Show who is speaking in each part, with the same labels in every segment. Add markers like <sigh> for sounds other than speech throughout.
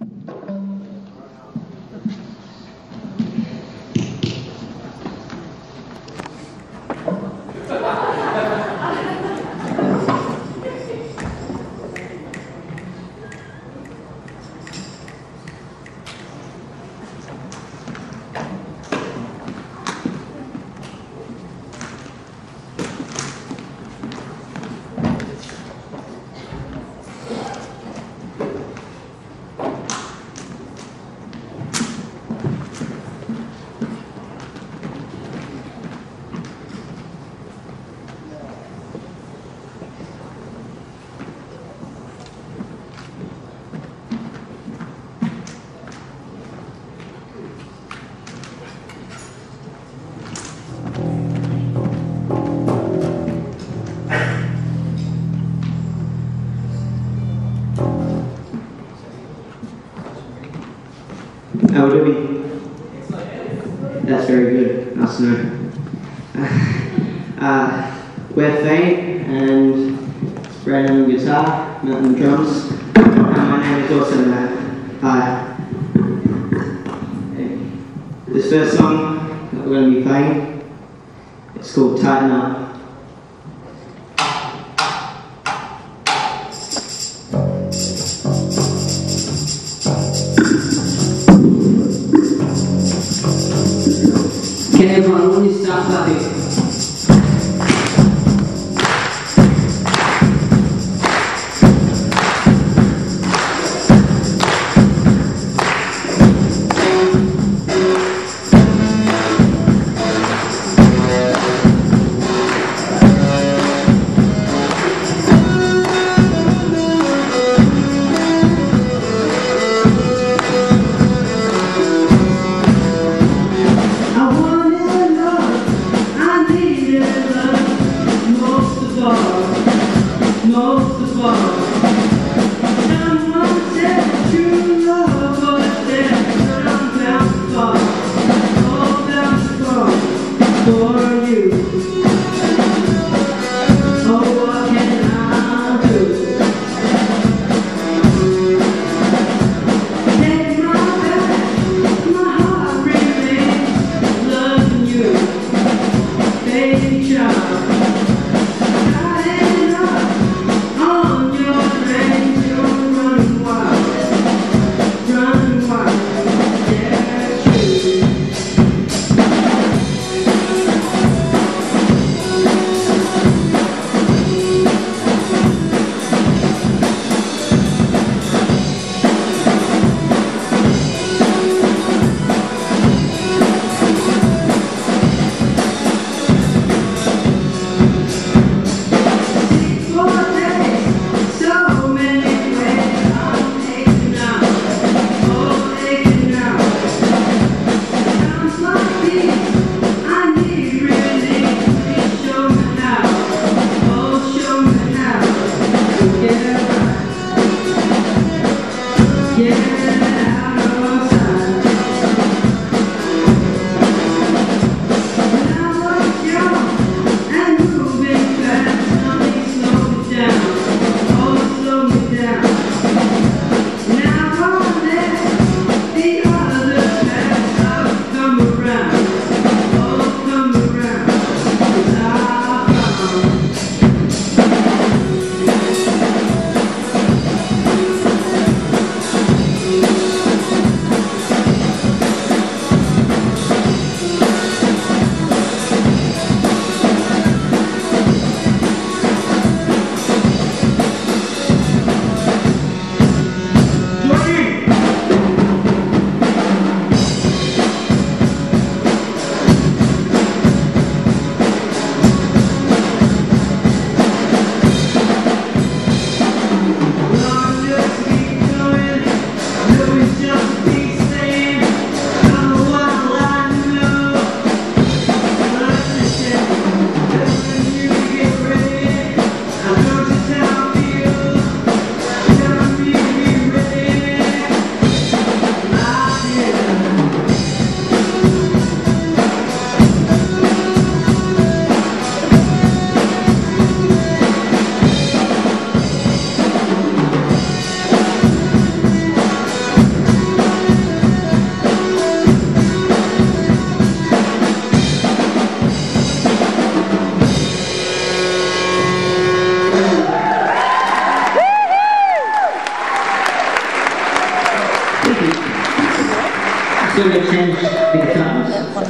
Speaker 1: うん That's very good. Nice to know. Uh, we're Faint and Brandon on guitar, Matt on drums, and my name is also Matt. Hi. This first song that we're going to be playing, it's called Tighten Up.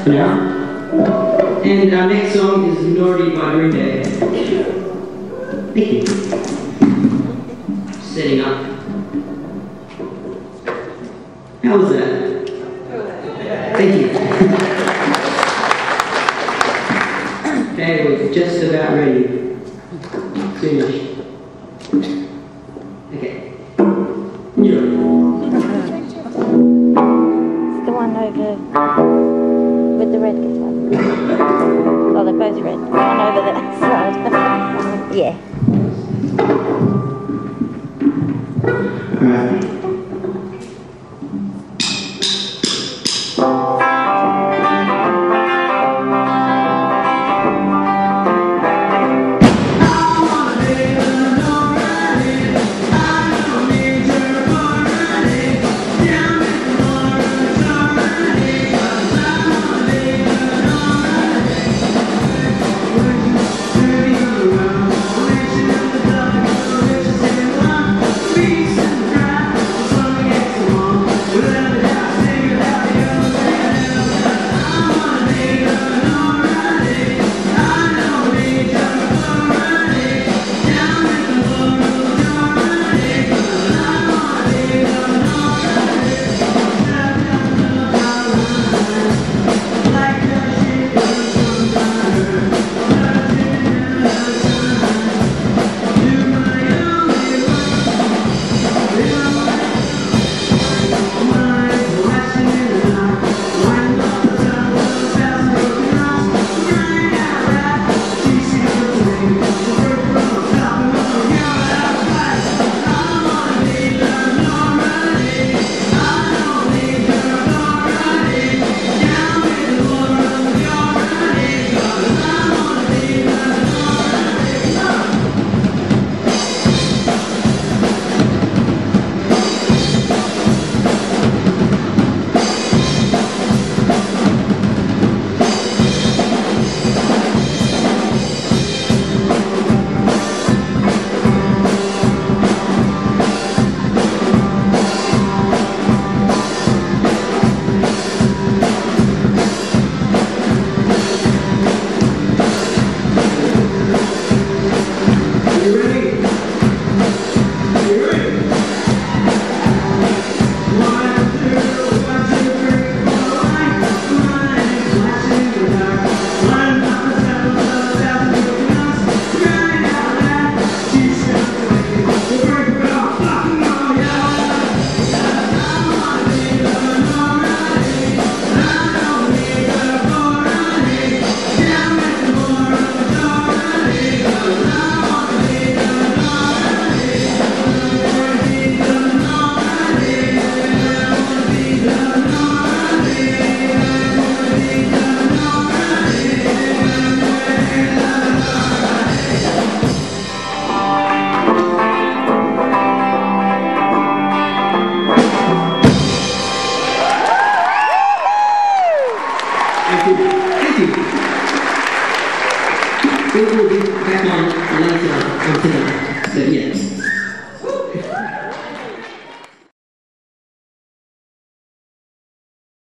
Speaker 2: Now. And our next song is Naughty by Green Day. Thank you. Setting up. How was that? Thank you. <laughs> okay, we're just about ready. Soonish.
Speaker 3: Red guitar. will be back on later on. So yeah.